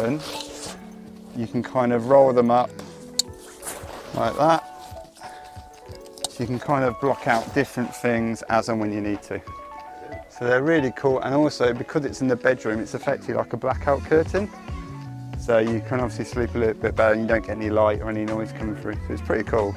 open, you can kind of roll them up like that. So you can kind of block out different things as and when you need to. So they're really cool and also because it's in the bedroom it's effectively like a blackout curtain. So you can obviously sleep a little bit better and you don't get any light or any noise coming through. So it's pretty cool.